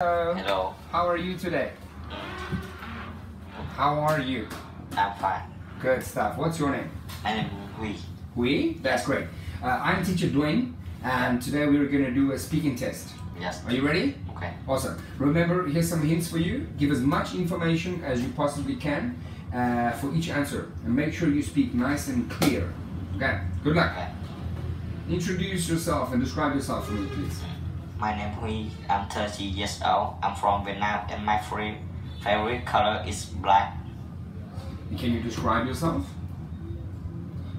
Hello. Hello. How are you today? How are you? I'm fine. Good stuff. What's your name? My name is Huy. We? That's great. Uh, I'm teacher Dwayne, and today we're going to do a speaking test. Yes. Are you ready? Okay. Awesome. Remember, here's some hints for you. Give as much information as you possibly can uh, for each answer, and make sure you speak nice and clear. Okay. Good luck. Okay. Introduce yourself and describe yourself for me, please. My name is Huy. I'm 30 years old. I'm from Vietnam and my favorite favorite color is black. Can you describe yourself?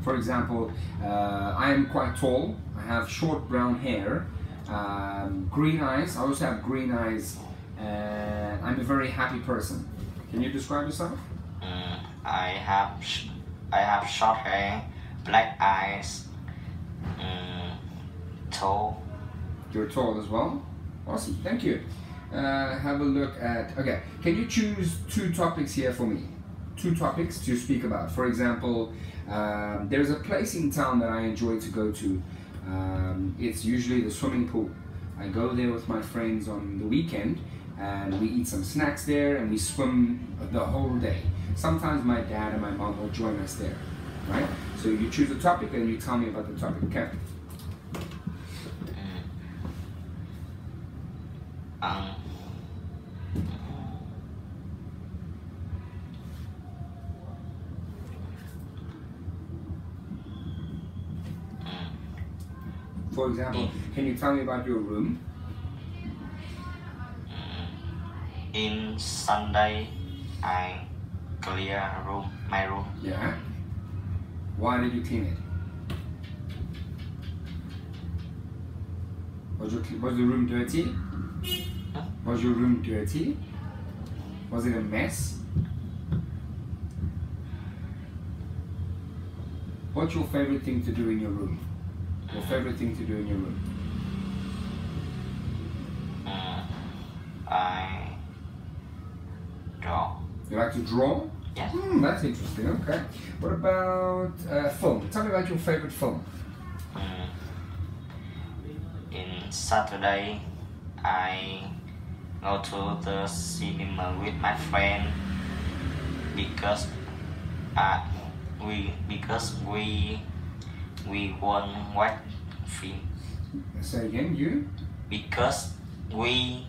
For example, uh, I am quite tall. I have short brown hair, um, green eyes. I also have green eyes, and I'm a very happy person. Can you describe yourself? Mm, I have sh- I have short hair, black eyes, mm, tall. You're tall as well. Awesome. Thank you. Uh, have a look at. Okay. Can you choose two topics here for me? Two topics to speak about. For example, um, there's a place in town that I enjoy to go to. Um, it's usually the swimming pool. I go there with my friends on the weekend and we eat some snacks there and we swim the whole day. Sometimes my dad and my mom will join us there, right? So you choose a topic and you tell me about the topic, okay? Um, For example, can you tell me about your room? in Sunday, I clear room my room. Yeah. Why did you clean it? Was your was the room dirty? Was your room dirty? Was it a mess? What's your favorite thing to do in your room? Your favorite thing to do in your room? Mm, I draw. You like to draw? Yes. Hmm, that's interesting. Okay. What about uh, film? Tell me about your favorite film. Mm. In Saturday, I go to the cinema with my friend because uh, we because we we want watch film Say again. You? because we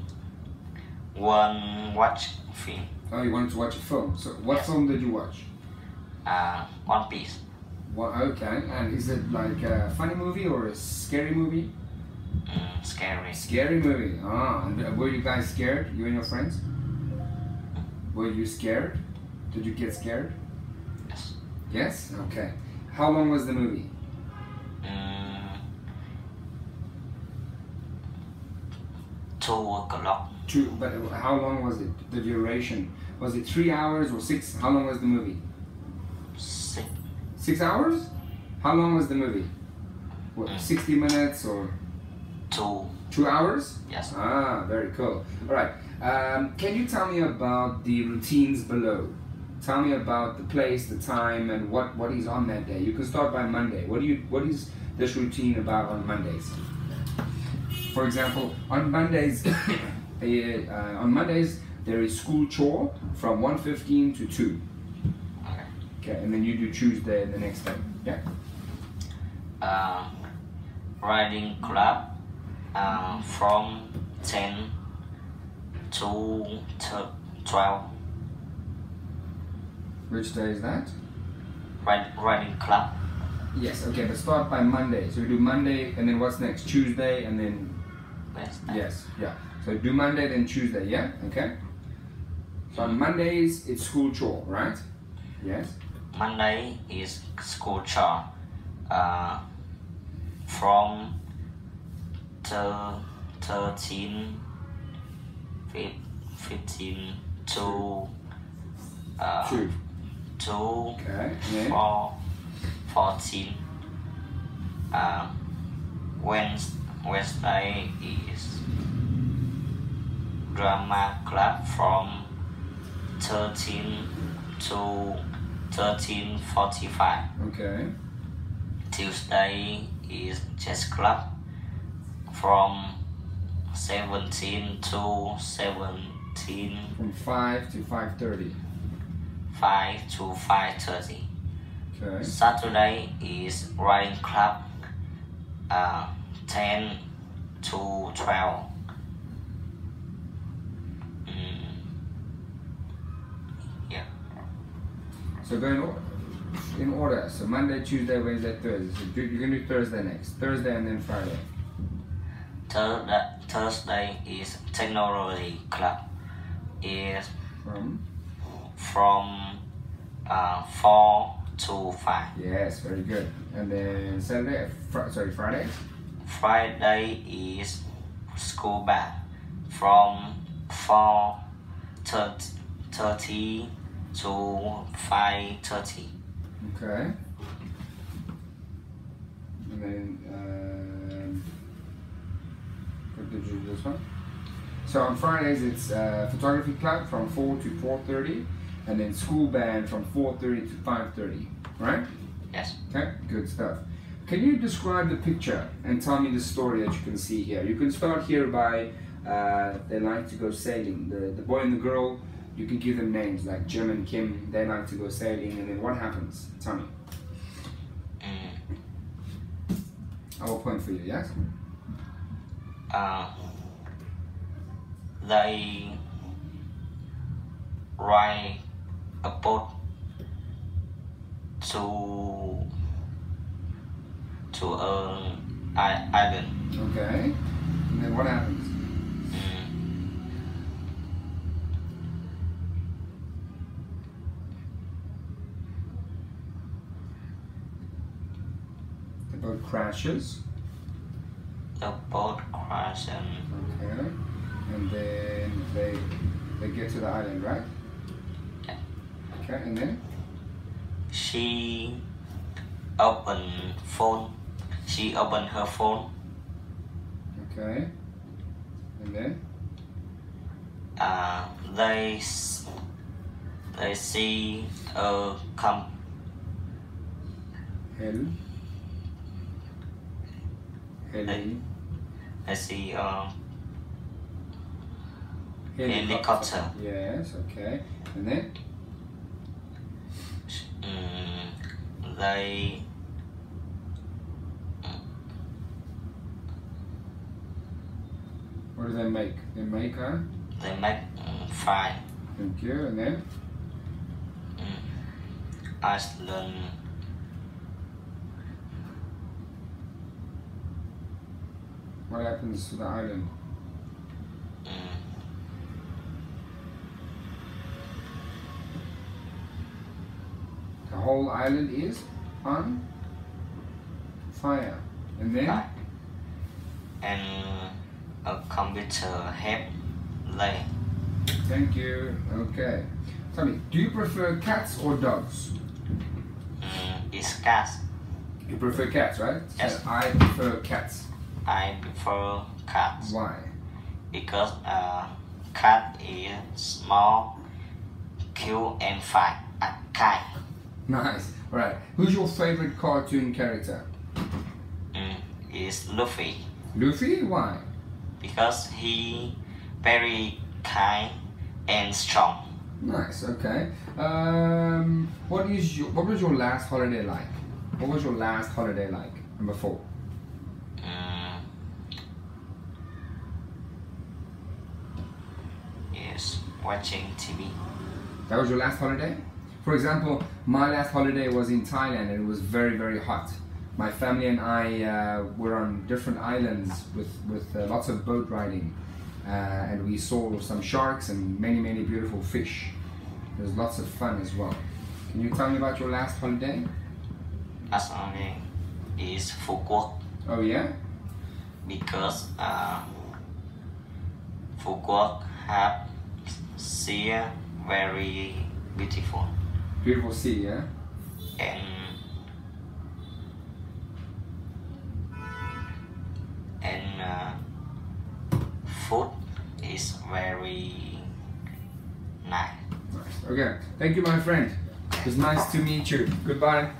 want watch film Oh, you wanted to watch a film. So, what Yes. film did you watch? uh, One Piece. What? Okay. And is it like a funny movie or a scary movie? Mm, scary. Scary movie. Ah. Uh, were you guys scared? You and your friends? Were you scared? Did you get scared? Yes. Yes. Okay. How long was the movie? Mm, two o'clock. Two. But how long was it? The duration? Was it three hours or six? How long was the movie? Six. Six hours? How long was the movie? What? Mm. Sixty minutes or Two. two hours? Yes. Ah, very cool. All right. Um, can you tell me about the routines below? Tell me about the place, the time, and what, what is on that day. You can start by Monday. What do you what is this routine about on Mondays? For example, on Mondays, eh, uh, on Mondays there is school chore from 1.15 to 2. Okay. Okay, and then you do Tuesday the next day. Yeah. Uh, riding club uh, from 10 to 12. Which day is that? Ride, riding club. Yes. Okay, but start by Monday. So we do Monday, and then what's next? Tuesday, and then Wednesday. Yes, yeah. So do Monday then Tuesday, yeah? Okay. So on Mondays it's school chore, right? Yes. Monday is school chore. Uh, from 13, 15 to uh, Two. to Okay. And four, 14. Uh, Wednesday, Wednesday is drama club from 13 to 13.45. okay. Tuesday is chess club from 17 to 17 From 5 to 5.30. 5 to 5.30 Okay. Saturday is riding club uh, 10 to 12 Mm, yeah So go in, in order. So Monday, Tuesday, Wednesday, Thursday. So you're going to do Thursday next. Thursday and then Friday. Thursday, Thursday is technology club is From? from uh, 4 to 5 Yes, very good. And then Saturday, fr- sorry, Friday? Friday is school band from 4 30 to 5.30 Okay. And then, um, you this one? So on Fridays it's uh, photography club from 4 to 4.30 and then school band from 4.30 to 5.30, right? yes Okay, good stuff. Can you describe the picture and tell me the story that you can see here? You can start here by uh, they like to go sailing. The, the boy and the girl, you can give them names like Jim and Kim. They like to go sailing, and then what happens? Tell me. mm, I will point for you. Yes. Uh, they ride a boat to to an i- island Okay. And then what happens? Mm, The boat crashes. the boat crashes Okay. And then they they get to the island, right? Yeah. Okay. And then she open phone she open her phone okay. And then uh, they they see a com- hell. Heli. they see a Helicopter. Helicopter. Yes, okay. And then? mm, they What do they make? They make a. they make mm, fry Thank you. And then? Iceland What happens to the island? The whole island is on fire. And then? fire. and a computer help they Thank you. Okay. Tell me, do you prefer cats or dogs? mm, is gas You prefer cats, right? Yes. So I prefer cats. I prefer cats Why? because uh, cat is small, cute and fine, uh, kind. Nice. Alright. Who's your favorite cartoon character? Mm, is Luffy Luffy? Why? because he very kind and strong. Nice. Okay. Um, what is your What was your last holiday like? What was your last holiday like? Number four. Mm, watching TV. That was your last holiday? For example, my last holiday was in Thailand and it was very, very hot. My family and I uh, were on different islands with, with uh, lots of boat riding. Uh, and we saw some sharks and many, many beautiful fish. It was lots of fun as well. Can you tell me about your last holiday? As only is Phuket Oh, yeah? because uh, Phuket have sea very beautiful Beautiful sea, yeah? and and uh, food is very nice. Nice. Okay. Thank you, my friend. It was nice to meet you. Goodbye.